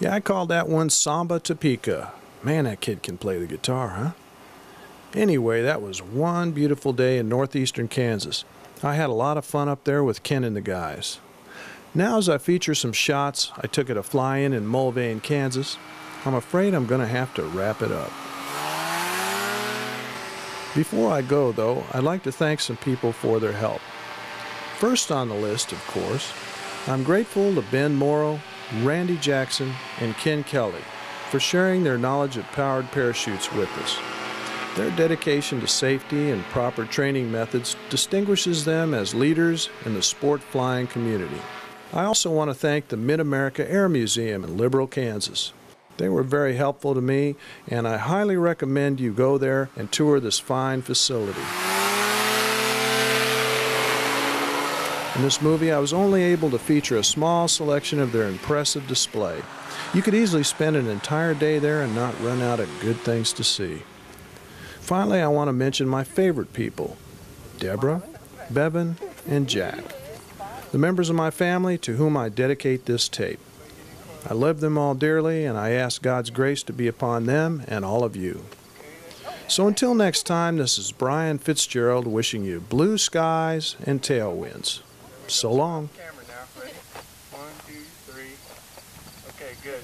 Yeah, I called that one Samba Topeka. Man, that kid can play the guitar, huh? Anyway, that was one beautiful day in northeastern Kansas. I had a lot of fun up there with Ken and the guys. Now, as I feature some shots I took at a fly in in Mulvane, Kansas, I'm afraid I'm going to have to wrap it up. Before I go, though, I'd like to thank some people for their help. First on the list, of course, I'm grateful to Ben Morrow, Randy Jackson, and Ken Kelly for sharing their knowledge of powered parachutes with us. Their dedication to safety and proper training methods distinguishes them as leaders in the sport flying community. I also want to thank the Mid America Air Museum in Liberal, Kansas. They were very helpful to me, and I highly recommend you go there and tour this fine facility. In this movie, I was only able to feature a small selection of their impressive display. You could easily spend an entire day there and not run out of good things to see. Finally, I want to mention my favorite people Deborah, Bevan, and Jack, the members of my family to whom I dedicate this tape. I love them all dearly, and I ask God's grace to be upon them and all of you. So until next time, this is Brian Fitzgerald wishing you blue skies and tailwinds. So long. Camera now? One, two, three. Okay, good.